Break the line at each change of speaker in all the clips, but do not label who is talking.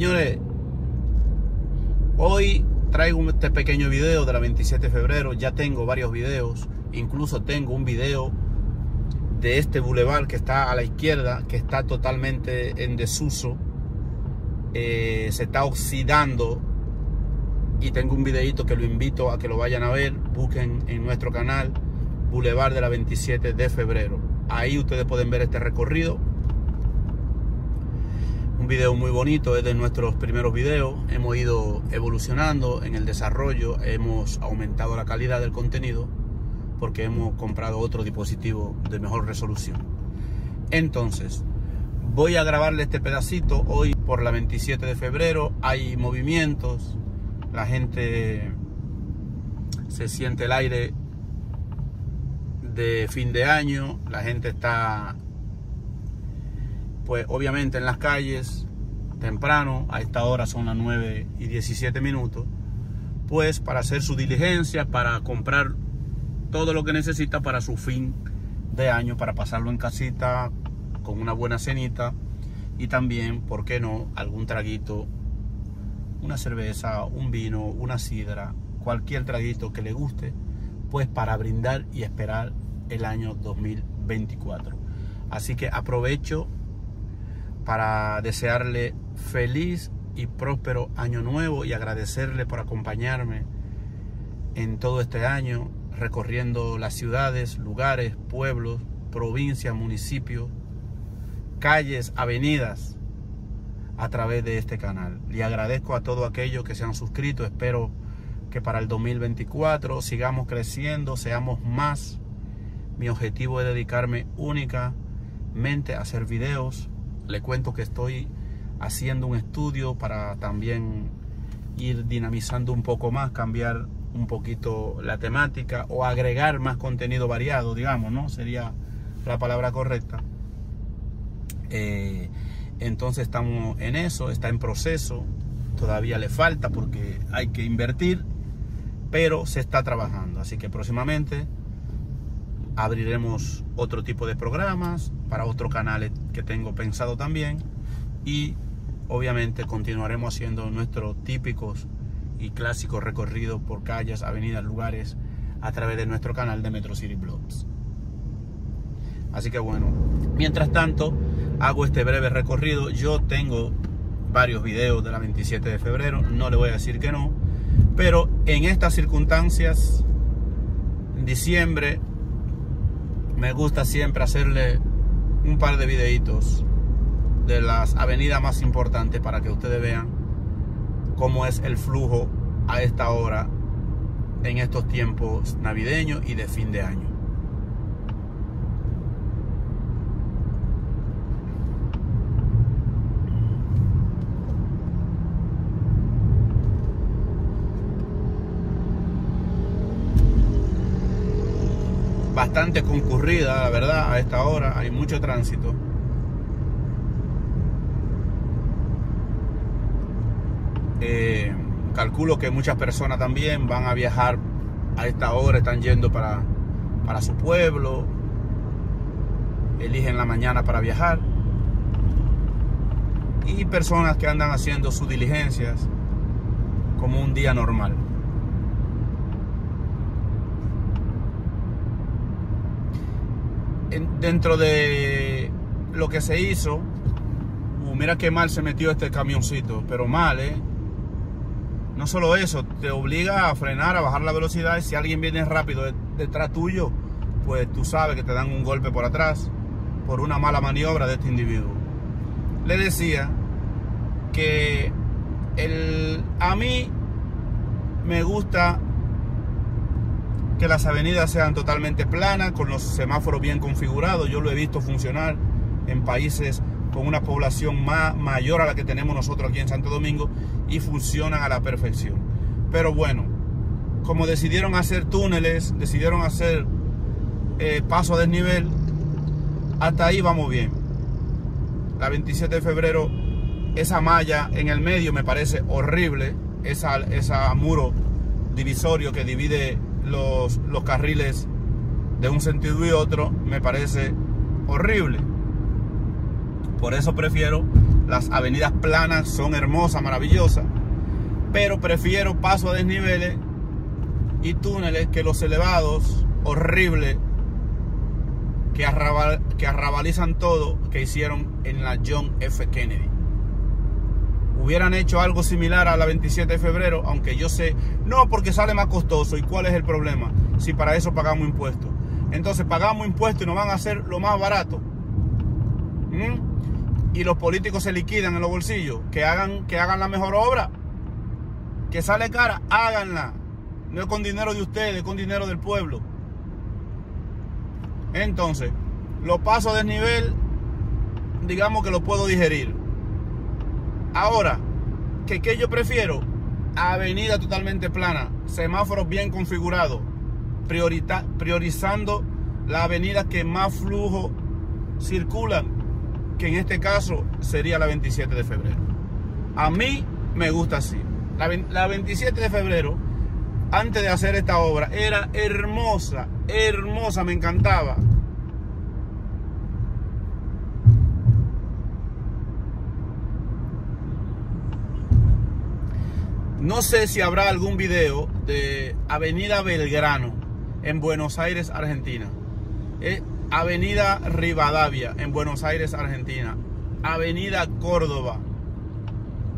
Señores, hoy traigo este pequeño video de la 27 de febrero. Ya tengo varios videos. Incluso tengo un video de este bulevar que está a la izquierda, que está totalmente en desuso. Eh, se está oxidando. Y tengo un videito que lo invito a que lo vayan a ver. Busquen en nuestro canal Boulevard de la 27 de febrero. Ahí ustedes pueden ver este recorrido un video muy bonito, es de nuestros primeros videos. Hemos ido evolucionando en el desarrollo, hemos aumentado la calidad del contenido porque hemos comprado otro dispositivo de mejor resolución. Entonces, voy a grabarle este pedacito hoy por la 27 de febrero. Hay movimientos, la gente se siente el aire de fin de año, la gente está pues obviamente en las calles, temprano, a esta hora son las 9 y 17 minutos, pues para hacer su diligencia, para comprar todo lo que necesita para su fin de año, para pasarlo en casita con una buena cenita y también, ¿por qué no?, algún traguito, una cerveza, un vino, una sidra, cualquier traguito que le guste, pues para brindar y esperar el año 2024. Así que aprovecho para desearle feliz y próspero año nuevo y agradecerle por acompañarme en todo este año recorriendo las ciudades, lugares, pueblos, provincias, municipios, calles, avenidas a través de este canal. Le agradezco a todos aquellos que se han suscrito. Espero que para el 2024 sigamos creciendo, seamos más. Mi objetivo es dedicarme únicamente a hacer videos, le cuento que estoy haciendo un estudio para también ir dinamizando un poco más, cambiar un poquito la temática o agregar más contenido variado, digamos, ¿no? Sería la palabra correcta. Eh, entonces estamos en eso, está en proceso, todavía le falta porque hay que invertir, pero se está trabajando. Así que próximamente abriremos otro tipo de programas para otros canales que tengo pensado también y obviamente continuaremos haciendo nuestros típicos y clásicos recorridos por calles, avenidas, lugares a través de nuestro canal de Metro City Blogs. Así que bueno, mientras tanto hago este breve recorrido. Yo tengo varios videos de la 27 de febrero, no le voy a decir que no, pero en estas circunstancias, en diciembre, me gusta siempre hacerle un par de videitos de las avenidas más importantes para que ustedes vean cómo es el flujo a esta hora en estos tiempos navideños y de fin de año. Bastante concurrida, la verdad, a esta hora. Hay mucho tránsito. Eh, calculo que muchas personas también van a viajar a esta hora, están yendo para, para su pueblo, eligen la mañana para viajar. Y personas que andan haciendo sus diligencias como un día normal. Dentro de lo que se hizo, uh, mira qué mal se metió este camioncito, pero mal, ¿eh? No solo eso, te obliga a frenar, a bajar la velocidad y si alguien viene rápido detrás tuyo, pues tú sabes que te dan un golpe por atrás por una mala maniobra de este individuo. Le decía que el, a mí me gusta que las avenidas sean totalmente planas, con los semáforos bien configurados. Yo lo he visto funcionar en países con una población más, mayor a la que tenemos nosotros aquí en Santo Domingo y funcionan a la perfección. Pero bueno, como decidieron hacer túneles, decidieron hacer eh, paso a desnivel, hasta ahí vamos bien. La 27 de febrero, esa malla en el medio me parece horrible, esa, esa muro divisorio que divide los, los carriles de un sentido y otro me parece horrible. Por eso prefiero Las avenidas planas son hermosas, maravillosas. Pero prefiero paso a desniveles y túneles que los elevados, horribles, que, que arrabalizan todo, que hicieron en la John F. Kennedy. Hubieran hecho algo similar a la 27 de febrero, aunque yo sé, no, porque sale más costoso. ¿Y cuál es el problema? Si para eso pagamos impuestos. Entonces pagamos impuestos y nos van a hacer lo más barato. Y los políticos se liquidan en los bolsillos. Que hagan, que hagan la mejor obra. Que sale cara, háganla. No es con dinero de ustedes, es con dinero del pueblo. Entonces, lo paso a desnivel, digamos que lo puedo digerir. Ahora, ¿qué, qué yo prefiero? Avenida totalmente plana, semáforos bien configurados, priorizando la avenida que más flujo circulan, que en este caso sería la 27 de febrero. A mí me gusta así. La, la 27 de febrero, antes de hacer esta obra, era hermosa, hermosa, me encantaba. No sé si habrá algún video de Avenida Belgrano en Buenos Aires, Argentina. Eh, Avenida Rivadavia en Buenos Aires, Argentina. Avenida Córdoba.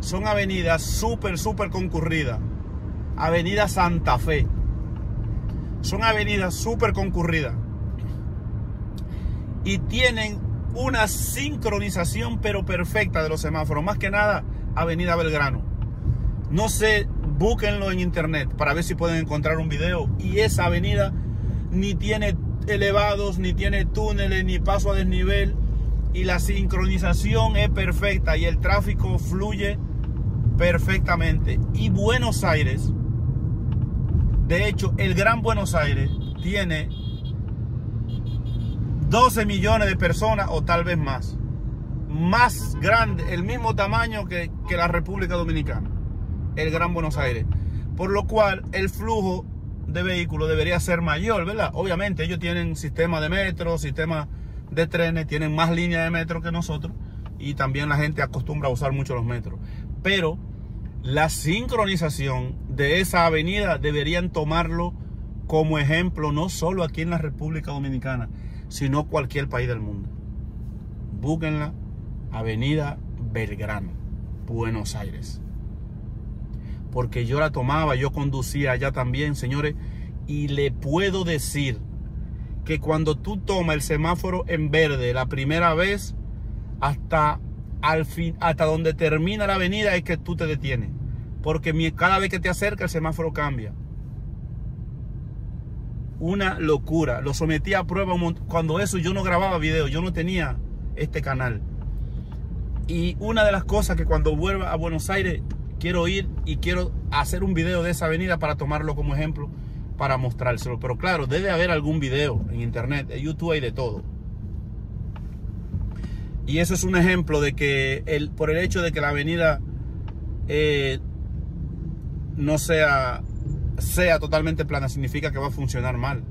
Son avenidas súper, súper concurridas. Avenida Santa Fe. Son avenidas súper concurridas. Y tienen una sincronización pero perfecta de los semáforos. Más que nada, Avenida Belgrano. No sé, búsquenlo en internet para ver si pueden encontrar un video. Y esa avenida ni tiene elevados, ni tiene túneles, ni paso a desnivel. Y la sincronización es perfecta y el tráfico fluye perfectamente. Y Buenos Aires, de hecho, el Gran Buenos Aires tiene 12 millones de personas o tal vez más. Más grande, el mismo tamaño que, que la República Dominicana el Gran Buenos Aires. Por lo cual el flujo de vehículos debería ser mayor, ¿verdad? Obviamente ellos tienen sistema de metro, sistema de trenes, tienen más líneas de metro que nosotros y también la gente acostumbra a usar mucho los metros. Pero la sincronización de esa avenida deberían tomarlo como ejemplo no solo aquí en la República Dominicana, sino cualquier país del mundo. Búsquenla, Avenida Belgrano, Buenos Aires porque yo la tomaba, yo conducía allá también, señores, y le puedo decir que cuando tú tomas el semáforo en verde la primera vez, hasta, al fin, hasta donde termina la avenida es que tú te detienes, porque cada vez que te acerca el semáforo cambia. Una locura, lo sometí a prueba cuando eso yo no grababa video, yo no tenía este canal. Y una de las cosas que cuando vuelva a Buenos Aires quiero ir y quiero hacer un video de esa avenida para tomarlo como ejemplo para mostrárselo. Pero claro, debe haber algún video en internet, en YouTube hay de todo. Y eso es un ejemplo de que el, por el hecho de que la avenida eh, no sea, sea totalmente plana, significa que va a funcionar mal.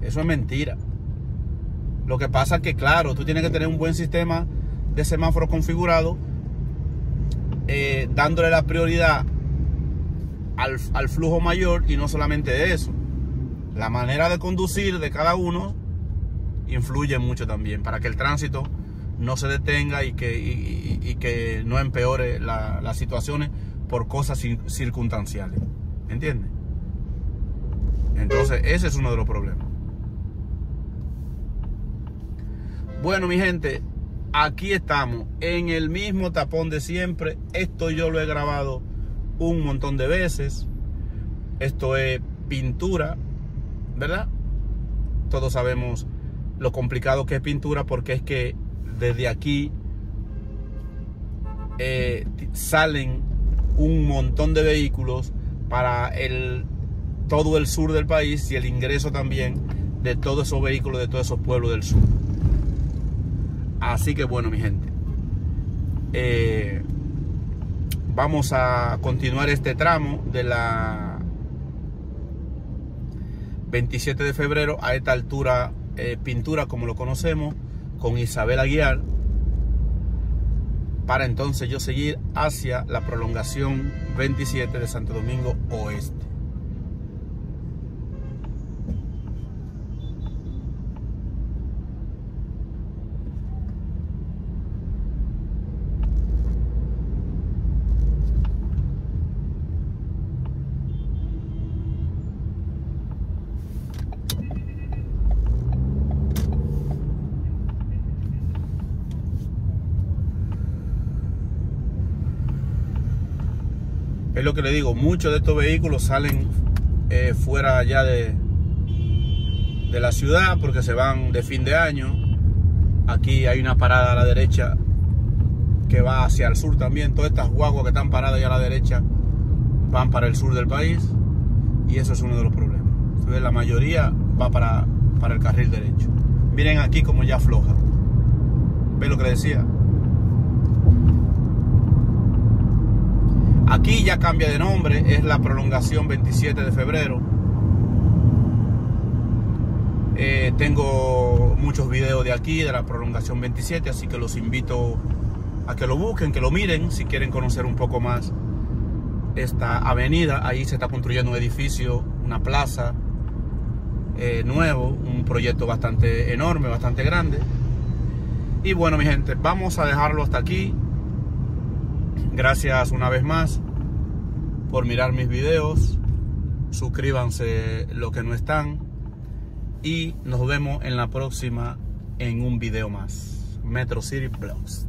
Eso es mentira. Lo que pasa es que, claro, tú tienes que tener un buen sistema de semáforo configurado eh, dándole la prioridad al, flujo mayor y no solamente eso. La manera de conducir de cada uno influye mucho también para que el tránsito no se detenga y que, que no empeore las situaciones por cosas circunstanciales. ¿Entiendes? Entonces, ese es uno de los problemas. Bueno, mi gente, aquí estamos en el mismo tapón de siempre. Esto yo lo he grabado un montón de veces. Esto es pintura, ¿verdad? Todos sabemos lo complicado que es pintura porque es que desde aquí eh, salen un montón de vehículos para el, todo el sur del país y el ingreso también de todos esos vehículos de todos esos pueblos del sur. Así que bueno, mi gente. Eh, vamos a continuar este tramo de la 27 de febrero a esta altura eh, pintura como lo conocemos con Isabel Aguiar. para entonces yo seguir hacia la prolongación 27 de Santo Domingo Oeste. Lo que le digo, muchos de estos vehículos salen eh, fuera ya de, de la ciudad porque se van de fin de año. Aquí hay una parada a la derecha que va hacia el sur también. Todas estas guaguas que están paradas ya a la derecha van para el sur del país y eso es uno de los problemas. la mayoría va para, para el carril derecho. Miren aquí como ya afloja. ¿Ven lo que decía? Aquí ya cambia de nombre, es la prolongación 27 de febrero. Eh, tengo muchos videos de aquí, de la prolongación 27, así que los invito a que lo busquen, que lo miren, si quieren conocer un poco más esta avenida. Ahí se está construyendo un edificio, una plaza eh, nuevo, un proyecto bastante enorme, bastante grande. Y bueno, mi gente, vamos a dejarlo hasta aquí. Gracias una vez más por mirar mis videos. Suscríbanse los que no están. Y nos vemos en la próxima en un video más. Metro City Vlogs.